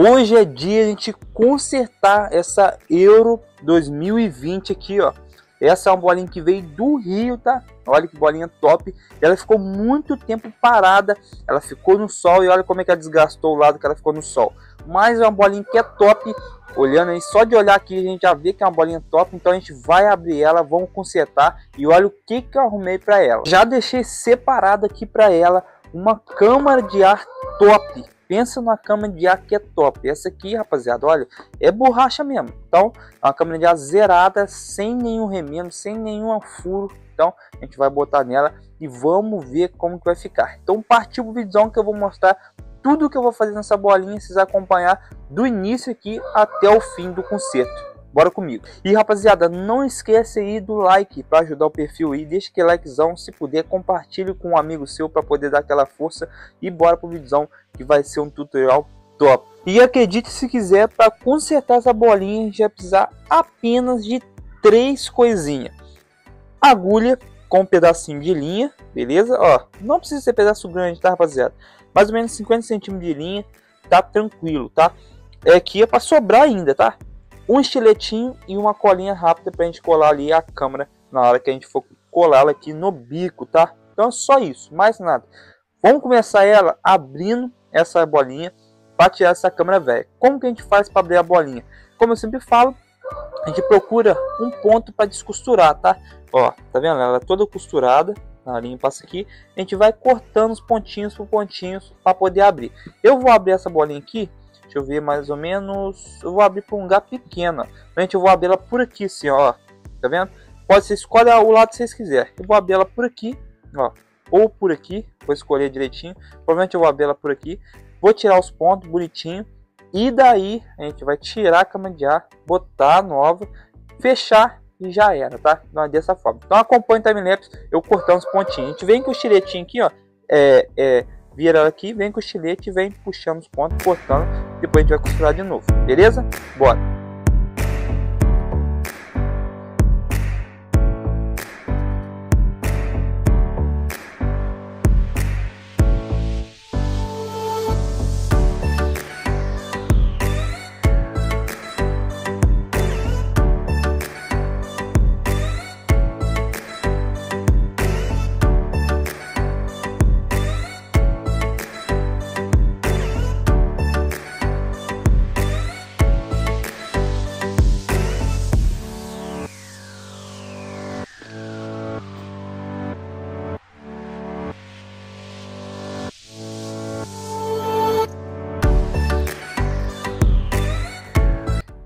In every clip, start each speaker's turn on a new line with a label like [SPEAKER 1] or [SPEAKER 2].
[SPEAKER 1] Hoje é dia de a gente consertar essa Euro 2020 aqui, ó. Essa é uma bolinha que veio do Rio, tá? Olha que bolinha top. Ela ficou muito tempo parada. Ela ficou no sol e olha como é que ela desgastou o lado que ela ficou no sol. Mas é uma bolinha que é top. Olhando aí, só de olhar aqui a gente já vê que é uma bolinha top. Então a gente vai abrir ela, vamos consertar. E olha o que, que eu arrumei para ela. Já deixei separado aqui para ela uma câmara de ar top pensa numa câmera de ar que é top. Essa aqui, rapaziada, olha, é borracha mesmo. Então, é uma câmera de ar zerada, sem nenhum remendo, sem nenhum furo. Então, a gente vai botar nela e vamos ver como que vai ficar. Então, partiu o vídeo que eu vou mostrar tudo que eu vou fazer nessa bolinha, vocês acompanhar do início aqui até o fim do concerto. Bora comigo. E rapaziada, não esqueça aí do like para ajudar o perfil aí. Deixa aquele likezão, se puder, compartilhe com um amigo seu para poder dar aquela força. E bora pro vídeo que vai ser um tutorial top. E acredite se quiser, para consertar essa bolinha, a gente vai precisar apenas de três coisinhas. Agulha com um pedacinho de linha, beleza? Ó, não precisa ser pedaço grande, tá rapaziada? Mais ou menos 50 centímetros de linha, tá tranquilo, tá? É aqui é para sobrar ainda, tá? Um estiletinho e uma colinha rápida para a gente colar ali a câmera na hora que a gente for colá-la aqui no bico, tá? Então é só isso, mais nada. Vamos começar ela abrindo essa bolinha para tirar essa câmera velha. Como que a gente faz para abrir a bolinha? Como eu sempre falo, a gente procura um ponto para descosturar, tá? Ó, tá vendo? Ela é toda costurada, a linha passa aqui. A gente vai cortando os pontinhos por pontinhos para poder abrir. Eu vou abrir essa bolinha aqui Deixa eu ver mais ou menos. Eu vou abrir para um lugar pequeno. Gente, eu vou abrir ela por aqui, assim, ó. Tá vendo? Pode ser escolhe o lado que vocês quiserem. Eu vou abrir ela por aqui, ó. Ou por aqui. Vou escolher direitinho. Provavelmente eu vou abrir ela por aqui. Vou tirar os pontos bonitinho. E daí a gente vai tirar a cama de ar, botar nova, fechar e já era, tá? Não é dessa forma. Então acompanha o timelapse, eu cortando os pontinhos. A gente vem com o estiletinho aqui, ó. É, é, vira aqui, vem com o estilete e vem puxando os pontos, cortando depois a gente vai costurar de novo, beleza? Bora!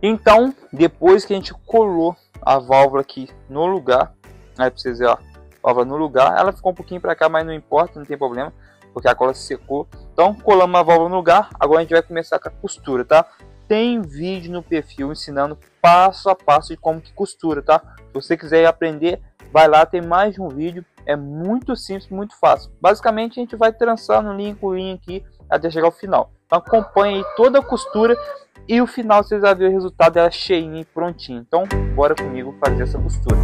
[SPEAKER 1] Então, depois que a gente colou a válvula aqui no lugar, aí pra vocês verem, ó, válvula no lugar, ela ficou um pouquinho para cá, mas não importa, não tem problema, porque a cola secou. Então, colamos a válvula no lugar, agora a gente vai começar com a costura, tá? Tem vídeo no perfil ensinando passo a passo de como que costura, tá? Se você quiser aprender, vai lá, tem mais de um vídeo, é muito simples, muito fácil. Basicamente, a gente vai trançando linha com linha aqui até chegar ao final. Então, acompanhe toda a costura e o final vocês vão ver o resultado dela cheinha e prontinho. Então, bora comigo fazer essa costura.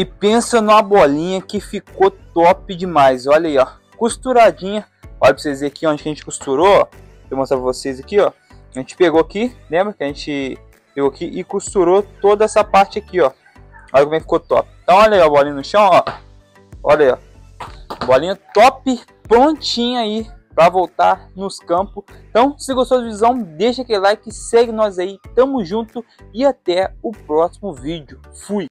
[SPEAKER 1] E pensa numa bolinha que ficou top demais. Olha aí, ó. Costuradinha. Olha pra vocês verem aqui onde a gente costurou. Ó. Vou mostrar pra vocês aqui, ó. A gente pegou aqui, lembra que a gente pegou aqui e costurou toda essa parte aqui, ó. Olha como é que ficou top. Então olha aí a bolinha no chão, ó. Olha aí, ó. Bolinha top, prontinha aí para voltar nos campos. Então, se gostou da visão, deixa aquele like, segue nós aí, tamo junto e até o próximo vídeo. Fui!